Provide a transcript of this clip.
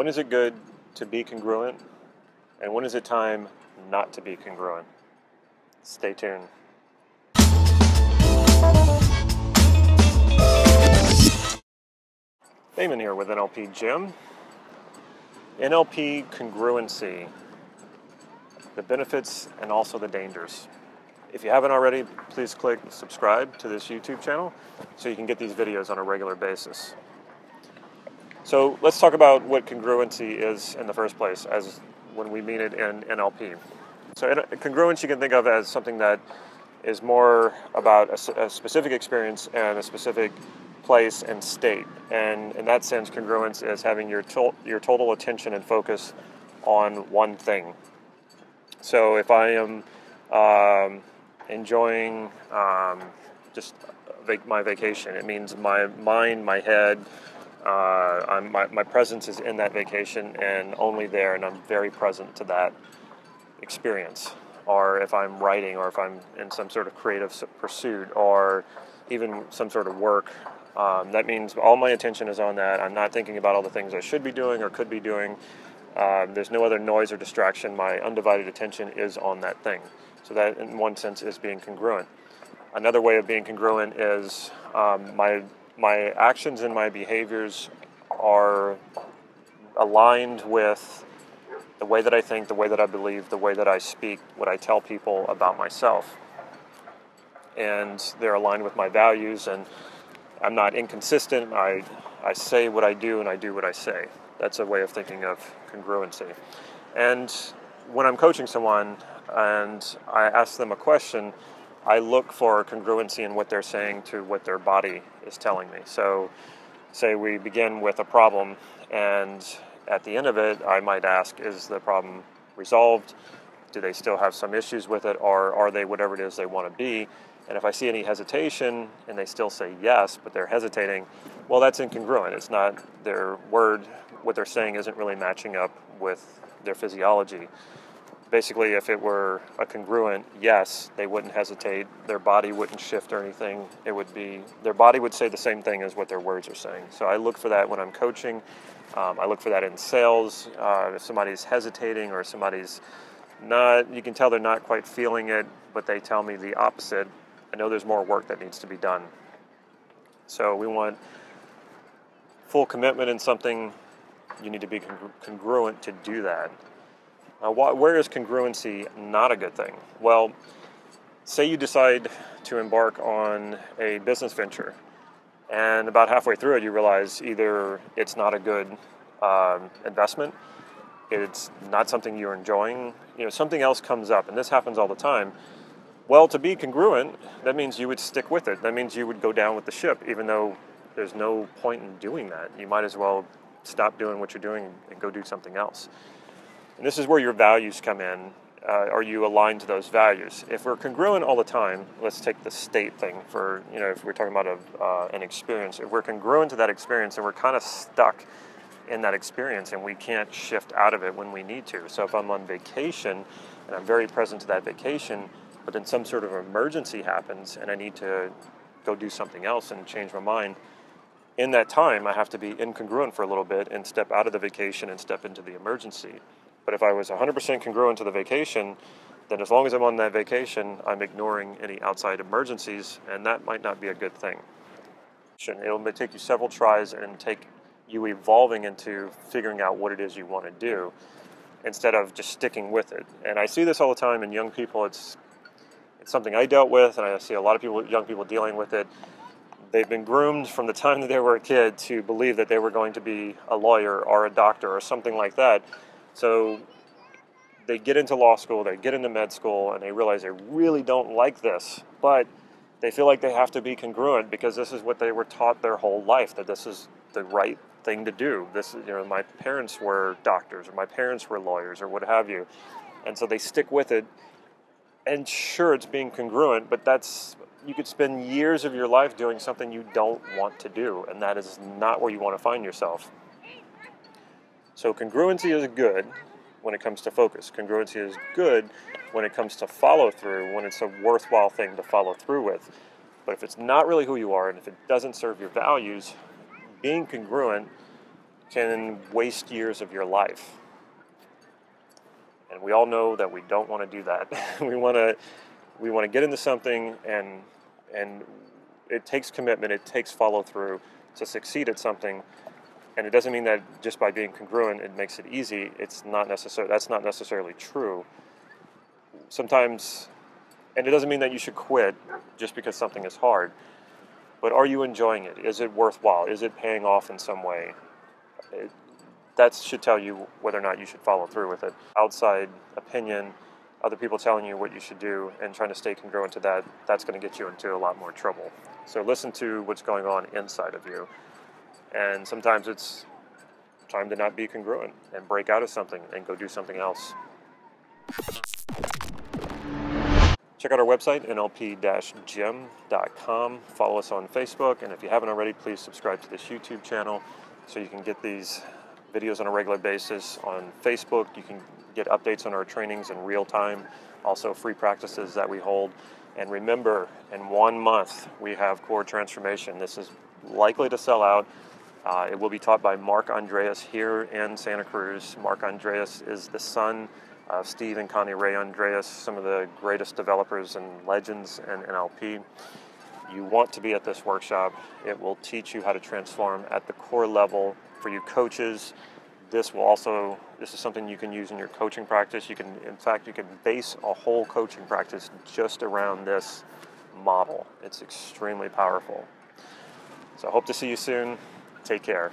When is it good to be congruent? And when is it time not to be congruent? Stay tuned. Damon here with NLP Gym. NLP congruency the benefits and also the dangers. If you haven't already, please click subscribe to this YouTube channel so you can get these videos on a regular basis. So let's talk about what congruency is in the first place, as when we mean it in NLP. So congruence you can think of as something that is more about a, a specific experience and a specific place and state. And in that sense, congruence is having your to- your total attention and focus on one thing. So if I am um, enjoying um, just vac- my vacation, it means my mind, my head, uh, my, my presence is in that vacation and only there, and I'm very present to that experience. Or if I'm writing, or if I'm in some sort of creative pursuit, or even some sort of work, um, that means all my attention is on that. I'm not thinking about all the things I should be doing or could be doing. Um, there's no other noise or distraction. My undivided attention is on that thing. So that, in one sense, is being congruent. Another way of being congruent is um, my my actions and my behaviors are aligned with the way that I think, the way that I believe, the way that I speak, what I tell people about myself. And they're aligned with my values, and I'm not inconsistent. I, I say what I do, and I do what I say. That's a way of thinking of congruency. And when I'm coaching someone and I ask them a question, I look for congruency in what they're saying to what their body is telling me. So, say we begin with a problem, and at the end of it, I might ask, Is the problem resolved? Do they still have some issues with it, or are they whatever it is they want to be? And if I see any hesitation and they still say yes, but they're hesitating, well, that's incongruent. It's not their word what they're saying isn't really matching up with their physiology. Basically, if it were a congruent yes, they wouldn't hesitate. Their body wouldn't shift or anything. It would be their body would say the same thing as what their words are saying. So I look for that when I'm coaching. Um, I look for that in sales. Uh, if somebody's hesitating or somebody's not, you can tell they're not quite feeling it, but they tell me the opposite. I know there's more work that needs to be done. So we want full commitment in something you need to be congruent to do that. Uh, wh- where is congruency not a good thing? Well, say you decide to embark on a business venture, and about halfway through it, you realize either it's not a good um, investment, it's not something you're enjoying, you know, something else comes up, and this happens all the time. Well, to be congruent, that means you would stick with it. That means you would go down with the ship, even though there's no point in doing that. You might as well stop doing what you're doing and go do something else. And this is where your values come in. Uh, are you aligned to those values? If we're congruent all the time, let's take the state thing for, you know, if we're talking about a, uh, an experience, if we're congruent to that experience and we're kind of stuck in that experience and we can't shift out of it when we need to. So if I'm on vacation and I'm very present to that vacation, but then some sort of emergency happens and I need to go do something else and change my mind, in that time, I have to be incongruent for a little bit and step out of the vacation and step into the emergency. But if I was 100% congruent to the vacation, then as long as I'm on that vacation, I'm ignoring any outside emergencies, and that might not be a good thing. It'll take you several tries and take you evolving into figuring out what it is you want to do instead of just sticking with it. And I see this all the time in young people. It's it's something I dealt with, and I see a lot of people, young people, dealing with it. They've been groomed from the time that they were a kid to believe that they were going to be a lawyer or a doctor or something like that. So they get into law school, they get into med school, and they realize they really don't like this, but they feel like they have to be congruent because this is what they were taught their whole life that this is the right thing to do. This is, you know, my parents were doctors or my parents were lawyers or what have you. And so they stick with it. And sure, it's being congruent, but that's you could spend years of your life doing something you don't want to do, and that is not where you want to find yourself. So, congruency is good when it comes to focus. Congruency is good when it comes to follow through, when it's a worthwhile thing to follow through with. But if it's not really who you are and if it doesn't serve your values, being congruent can waste years of your life. And we all know that we don't want to do that. we want to we want to get into something and and it takes commitment, it takes follow through to succeed at something. And it doesn't mean that just by being congruent it makes it easy. It's not necessary. That's not necessarily true. Sometimes, and it doesn't mean that you should quit just because something is hard. But are you enjoying it? Is it worthwhile? Is it paying off in some way? It, that should tell you whether or not you should follow through with it. Outside opinion, other people telling you what you should do and trying to stay congruent to that, that's going to get you into a lot more trouble. So listen to what's going on inside of you. And sometimes it's time to not be congruent and break out of something and go do something else. Check out our website, nlp-gym.com. Follow us on Facebook, and if you haven't already, please subscribe to this YouTube channel so you can get these videos on a regular basis. On Facebook, you can get updates on our trainings in real time, also free practices that we hold. And remember, in one month, we have core transformation. This is likely to sell out. Uh, it will be taught by Mark Andreas here in Santa Cruz. Mark Andreas is the son uh, Steve and Connirae Andreas, some of the greatest developers and legends in NLP. You want to be at this workshop. It will teach you how to transform at the core level for you coaches. This will also, this is something you can use in your coaching practice. You can, in fact, you can base a whole coaching practice just around this model. It's extremely powerful. So I hope to see you soon. Take care.